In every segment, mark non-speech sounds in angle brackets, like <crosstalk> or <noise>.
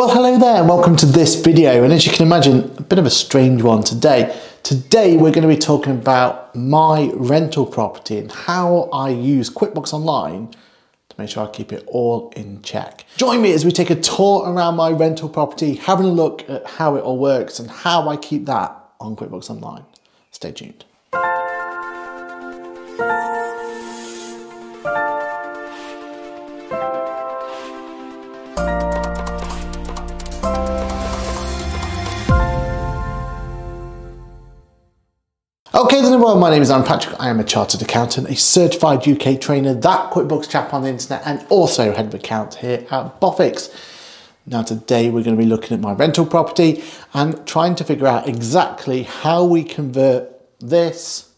Well, hello there and welcome to this video. And as you can imagine, a bit of a strange one today. Today, we're going to be talking about my rental property and how I use QuickBooks Online to make sure I keep it all in check. Join me as we take a tour around my rental property, having a look at how it all works and how I keep that on QuickBooks Online. Stay tuned. Okay then everyone, my name is Aaron Patrick. I am a chartered accountant, a certified UK trainer, that QuickBooks chap on the internet, and also head of accounts here at Boffix. Now today we're going to be looking at my rental property and trying to figure out exactly how we convert this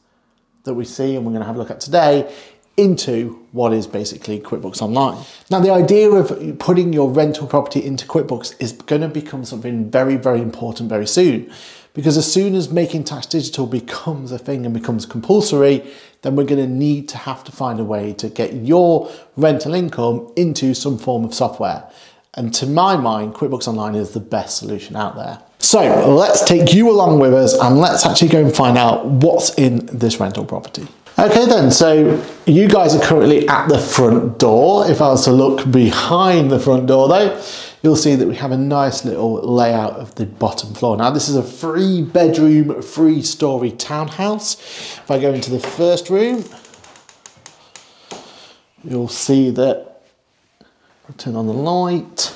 that we see and we're going to have a look at today into what is basically QuickBooks Online. Now the idea of putting your rental property into QuickBooks is going to become something very, very important very soon. Because as soon as making tax digital becomes a thing and becomes compulsory, then we're going to need to have to find a way to get your rental income into some form of software. And to my mind, QuickBooks Online is the best solution out there. So let's take you along with us and let's actually go and find out what's in this rental property. Okay then, so you guys are currently at the front door. If I was to look behind the front door though, you'll see that we have a nice little layout of the bottom floor. Now this is a three bedroom, three story townhouse. If I go into the first room, you'll see that, I'll turn on the light.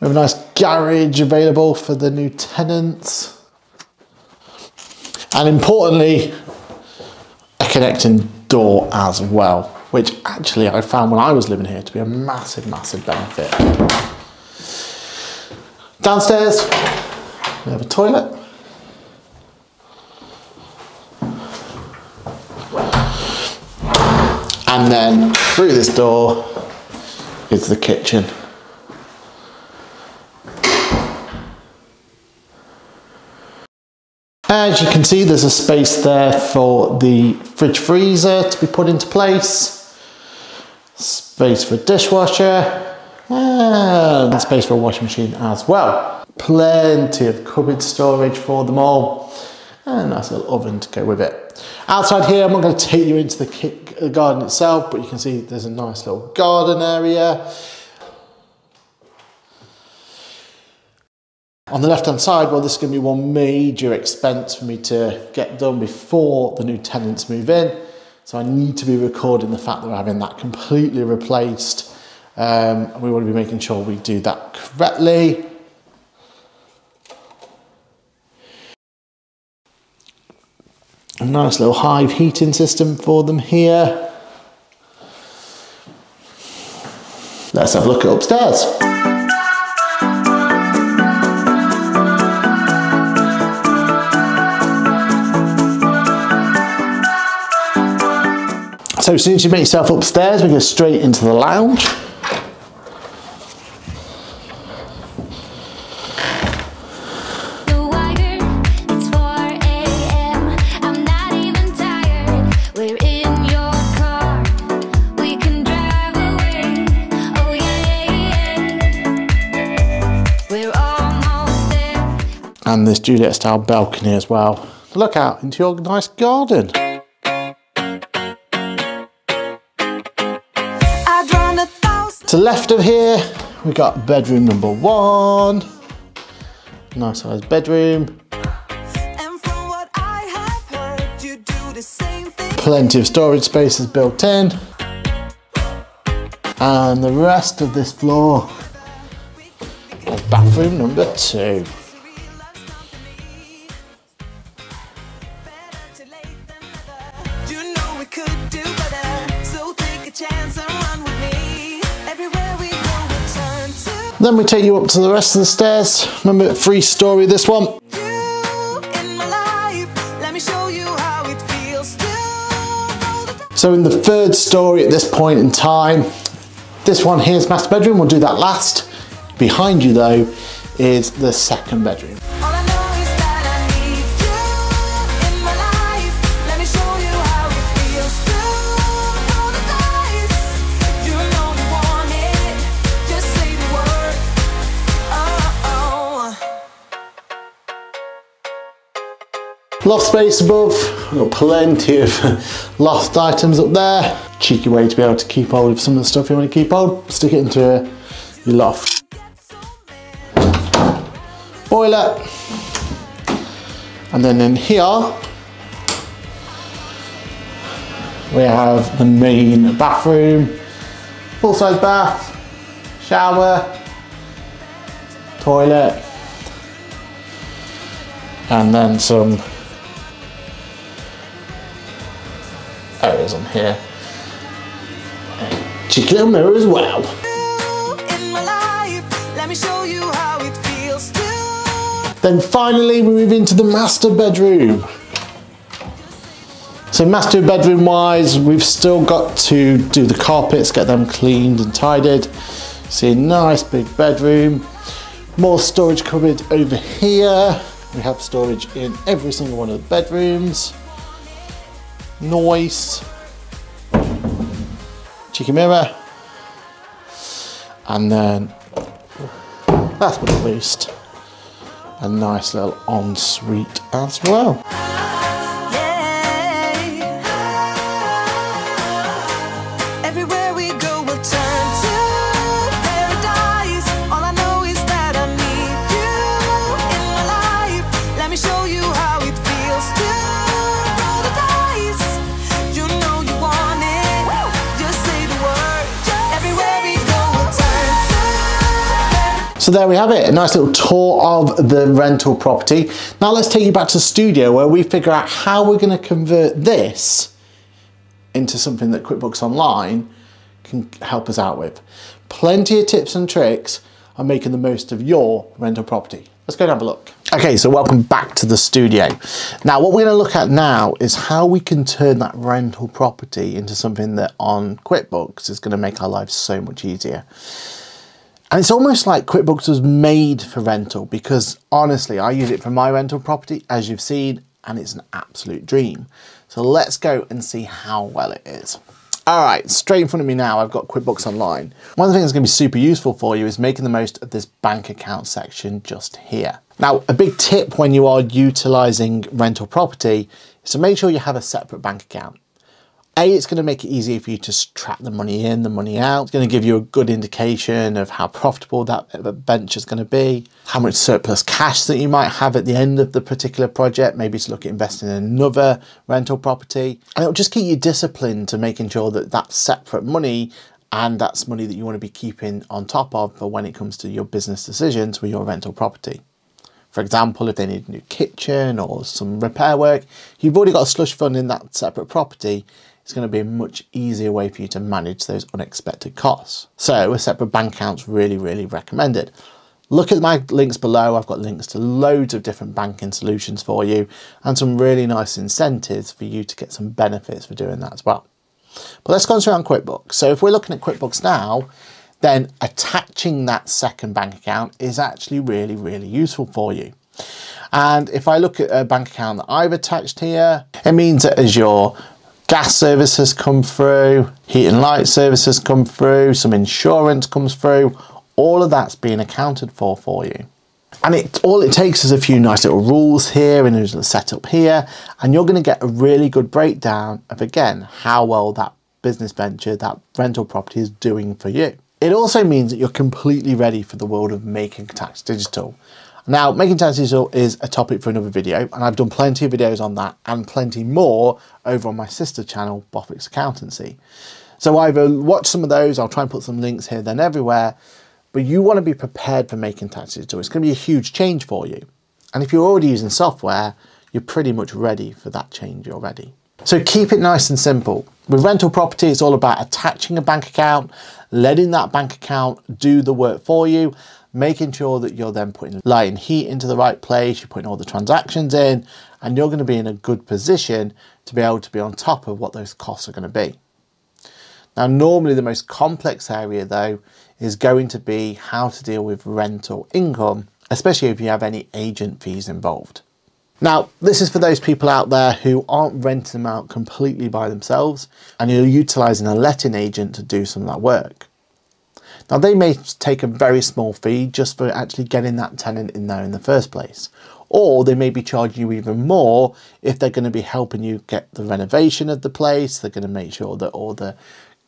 We have a nice garage available for the new tenants. And importantly, a connecting door as well, which actually I found when I was living here to be a massive, massive benefit. Downstairs, we have a toilet. And then through this door is the kitchen. As you can see, there's a space there for the fridge freezer to be put into place. Space for dishwasher and space for a washing machine as well. Plenty of cupboard storage for them all and a nice little oven to go with it. Outside here, I'm not going to take you into the garden itself, but you can see there's a nice little garden area. On the left hand side, well, this is going to be one major expense for me to get done before the new tenants move in. So I need to be recording the fact that we're having that completely replaced. Um, we want to be making sure we do that correctly. A nice little hive heating system for them here. Let's have a look at upstairs. So as soon as you make yourself upstairs, we go straight into the lounge. This Juliet style balcony as well. Look out into your nice garden. To left of here, we got bedroom number one. Nice sized bedroom. Plenty of storage spaces built in. And the rest of this floor, bathroom number two. Then we take you up to the rest of the stairs. Remember, three story this one. So in the third story at this point in time, this one here is master bedroom, we'll do that last. Behind you though is the second bedroom. Loft space above, We've got plenty of <laughs> loft items up there. Cheeky way to be able to keep hold of some of the stuff you want to keep hold. Stick it into your loft. Boiler. And then in here, we have the main bathroom, full size bath, shower, toilet, and then some on here. Cheeky little mirror as well. Then finally we move into the master bedroom. So master bedroom wise, we've still got to do the carpets, get them cleaned and tidied. See a nice big bedroom. More storage cupboard over here. We have storage in every single one of the bedrooms. Noise. Cheeky mirror. And then, last but not least, a nice little ensuite as well. So there we have it, a nice little tour of the rental property. Now let's take you back to the studio where we figure out how we're gonna convert this into something that QuickBooks Online can help us out with. Plenty of tips and tricks on making the most of your rental property. Let's go and have a look. Okay, so welcome back to the studio. Now, what we're gonna look at now is how we can turn that rental property into something that on QuickBooks is gonna make our lives so much easier. And it's almost like QuickBooks was made for rental because honestly, I use it for my rental property, as you've seen, and it's an absolute dream. So let's go and see how well it is. All right, straight in front of me now, I've got QuickBooks Online. One of the things that's gonna be super useful for you is making the most of this bank account section just here. Now, a big tip when you are utilizing rental property is to make sure you have a separate bank account. A, it's going to make it easier for you to track the money in, the money out. It's going to give you a good indication of how profitable that uh, venture is going to be, how much surplus cash that you might have at the end of the particular project, maybe to look at investing in another rental property. And it'll just keep you disciplined to making sure that that's separate money and that's money that you want to be keeping on top of for when it comes to your business decisions with your rental property. For example, if they need a new kitchen or some repair work, you've already got a slush fund in that separate property it's going to be a much easier way for you to manage those unexpected costs. So a separate bank account's really, really recommended. Look at my links below. I've got links to loads of different banking solutions for you and some really nice incentives for you to get some benefits for doing that as well. But let's concentrate on QuickBooks. So if we're looking at QuickBooks now, then attaching that second bank account is actually really, really useful for you. And if I look at a bank account that I've attached here, it means that as your gas services come through, heat and light services come through, some insurance comes through, all of that's being accounted for for you. And it, all it takes is a few nice little rules here and a setup here, and you're going to get a really good breakdown of, again, how well that business venture, that rental property is doing for you. It also means that you're completely ready for the world of making tax digital. Now, making tax digital is a topic for another video, and I've done plenty of videos on that and plenty more over on my sister channel, Boffix Accountancy. So either watch some of those, I'll try and put some links here, then everywhere, but you want to be prepared for making tax digital. It's going to be a huge change for you. And if you're already using software, you're pretty much ready for that change already. So keep it nice and simple. With rental property, it's all about attaching a bank account, letting that bank account do the work for you, making sure that you're then putting light and heat into the right place, you're putting all the transactions in, and you're going to be in a good position to be able to be on top of what those costs are going to be. Now, normally the most complex area though is going to be how to deal with rental income, especially if you have any agent fees involved. Now, this is for those people out there who aren't renting them out completely by themselves and you're utilising a letting agent to do some of that work. Now they may take a very small fee just for actually getting that tenant in there in the first place. Or they may be charging you even more if they're going to be helping you get the renovation of the place. They're going to make sure that all the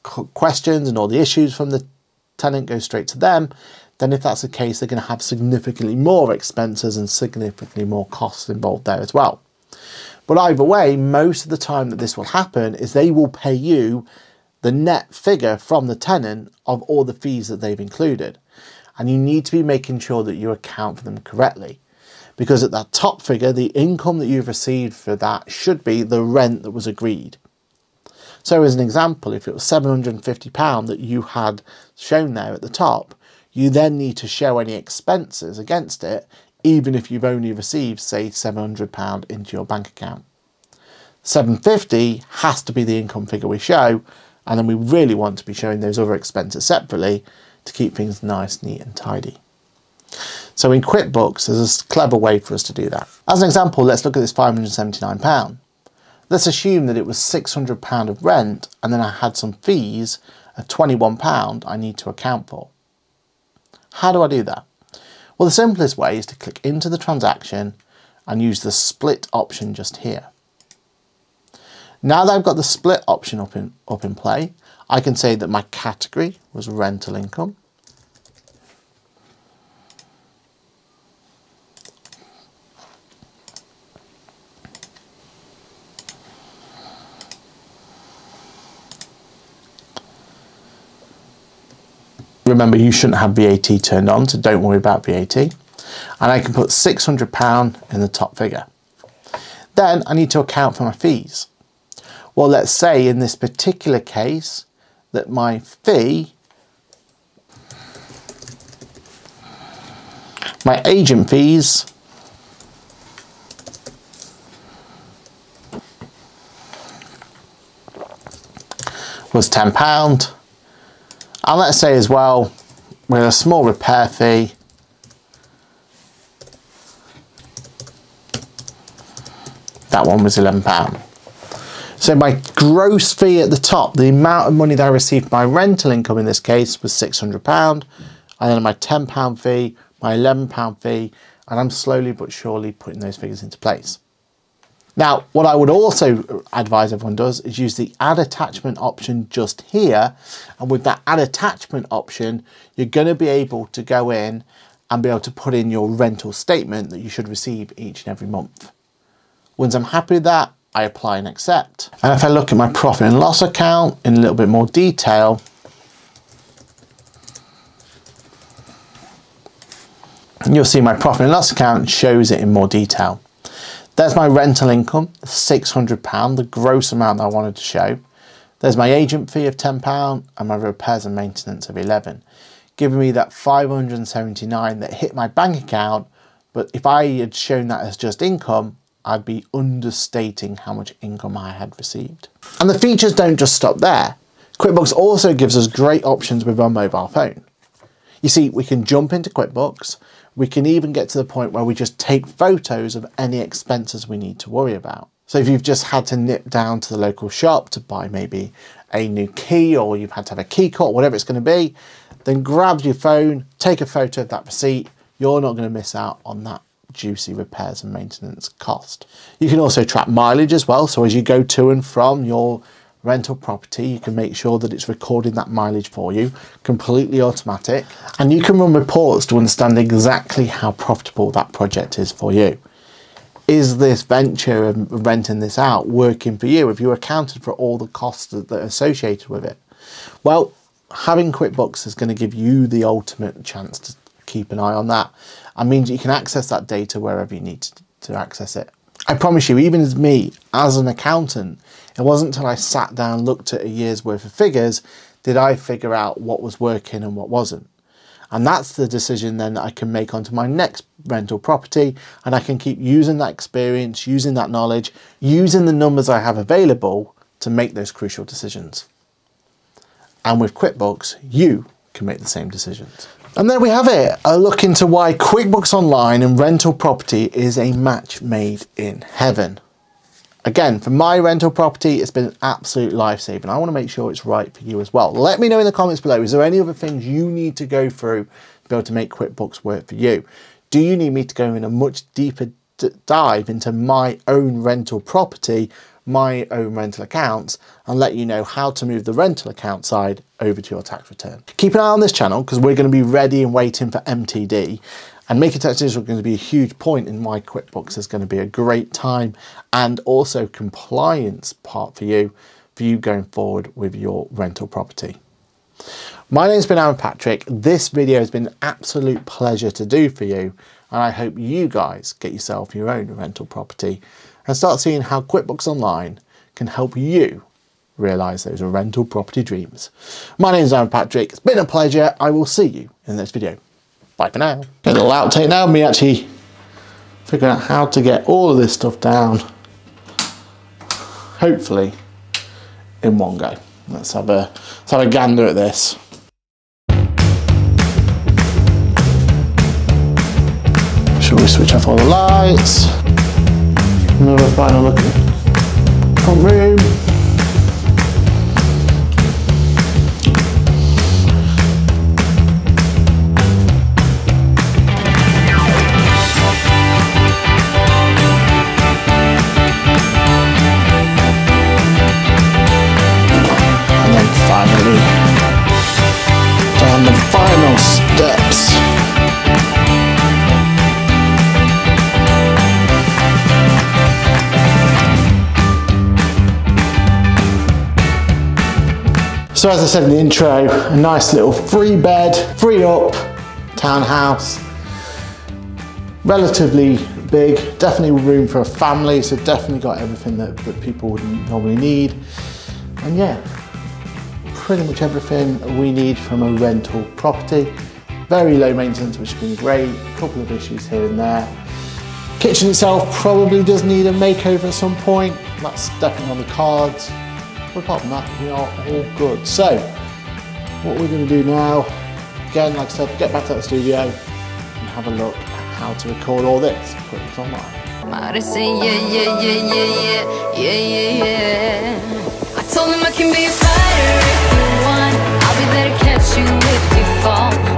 questions and all the issues from the tenant go straight to them. Then if that's the case, they're going to have significantly more expenses and significantly more costs involved there as well. But either way, most of the time that this will happen is they will pay you the net figure from the tenant of all the fees that they've included. And you need to be making sure that you account for them correctly. Because at that top figure, the income that you've received for that should be the rent that was agreed. So as an example, if it was £750 that you had shown there at the top, you then need to show any expenses against it even if you've only received, say, £700 into your bank account. 750 has to be the income figure we show, and then we really want to be showing those other expenses separately to keep things nice, neat and tidy. So in QuickBooks, there's a clever way for us to do that. As an example, let's look at this £579. Let's assume that it was £600 of rent and then I had some fees of £21 I need to account for. How do I do that? Well, the simplest way is to click into the transaction and use the split option just here. Now that I've got the split option up in, up in play, I can say that my category was rental income. Remember, you shouldn't have VAT turned on, so don't worry about VAT. And I can put £600 in the top figure. Then I need to account for my fees. Well, let's say in this particular case that my fee, my agent fees was £10 and let's say as well, with a small repair fee, that one was £11. So my gross fee at the top, the amount of money that I received my rental income in this case was £600. And then my £10 fee, my £11 fee, and I'm slowly but surely putting those figures into place. Now, what I would also advise everyone does is use the add attachment option just here. And with that add attachment option, you're going to be able to go in and be able to put in your rental statement that you should receive each and every month. Once I'm happy with that, I apply and accept. And if I look at my profit and loss account in a little bit more detail, you'll see my profit and loss account shows it in more detail. There's my rental income, £600, the gross amount I wanted to show. There's my agent fee of £10 and my repairs and maintenance of 11 giving me that 579 that hit my bank account. But if I had shown that as just income, I'd be understating how much income I had received. And the features don't just stop there. QuickBooks also gives us great options with our mobile phone. You see, we can jump into QuickBooks, we can even get to the point where we just take photos of any expenses we need to worry about. So if you've just had to nip down to the local shop to buy maybe a new key or you've had to have a key cut, whatever it's going to be, then grab your phone, take a photo of that receipt. You're not going to miss out on that juicy repairs and maintenance cost. You can also track mileage as well. So as you go to and from your rental property, you can make sure that it's recording that mileage for you, completely automatic, and you can run reports to understand exactly how profitable that project is for you. Is this venture of renting this out working for you? Have you accounted for all the costs that are associated with it? Well, having QuickBooks is going to give you the ultimate chance to keep an eye on that and means you can access that data wherever you need to, to access it. I promise you, even as me, as an accountant, it wasn't until I sat down, looked at a year's worth of figures, did I figure out what was working and what wasn't. And that's the decision then that I can make onto my next rental property. And I can keep using that experience, using that knowledge, using the numbers I have available to make those crucial decisions. And with QuickBooks, you can make the same decisions. And there we have it, a look into why QuickBooks Online and rental property is a match made in heaven. Again, for my rental property, it's been an absolute lifesaver. I want to make sure it's right for you as well. Let me know in the comments below, is there any other things you need to go through to be able to make QuickBooks work for you? Do you need me to go in a much deeper dive into my own rental property, my own rental accounts, and let you know how to move the rental account side over to your tax return. Keep an eye on this channel because we're going to be ready and waiting for MTD. And making tax digital is going to be a huge point in why QuickBooks is going to be a great time and also compliance part for you, for you going forward with your rental property. My name's been Aaron Patrick. This video has been an absolute pleasure to do for you. And I hope you guys get yourself your own rental property and start seeing how QuickBooks Online can help you realize those rental property dreams. My name is Aaron Patrick. It's been a pleasure. I will see you in the next video. Bye for now. A little outtake now me actually figuring out how to get all of this stuff down. Hopefully in one go. Let's have a let's have a gander at this. Shall we switch off all the lights? Another final look at front So as I said in the intro, a nice little three bed, three up townhouse. Relatively big, definitely room for a family, so definitely got everything that, that people would normally need. And yeah, pretty much everything we need from a rental property. Very low maintenance, which has been great. A couple of issues here and there. Kitchen itself probably does need a makeover at some point. That's definitely on the cards. But apart from that, we are all good. So, what we're going to do now, again, like I said, get back to the studio and have a look at how to record all this. Put it online. yeah, yeah, yeah, yeah, yeah, yeah, yeah. I told him I can be a fighter if you want. I'll be there to catch you if you fall.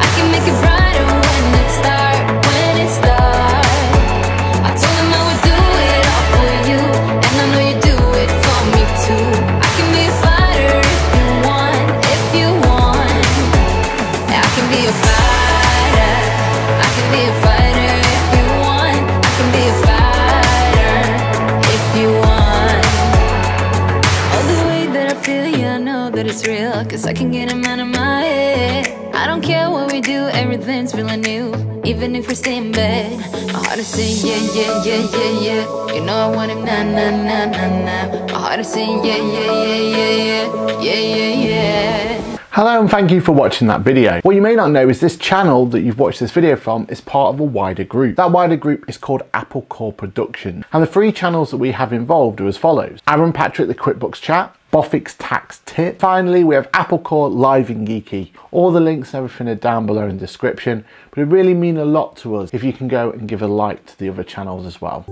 Hello and thank you for watching that video. What you may not know is this channel that you've watched this video from is part of a wider group. That wider group is called Apple Core Production and the three channels that we have involved are as follows. Aaron Patrick the QuickBooks Chap, Boffix Tax Tip. Finally, we have Apple Core Live and Geeky. All the links and everything are down below in the description, but it really mean a lot to us if you can go and give a like to the other channels as well.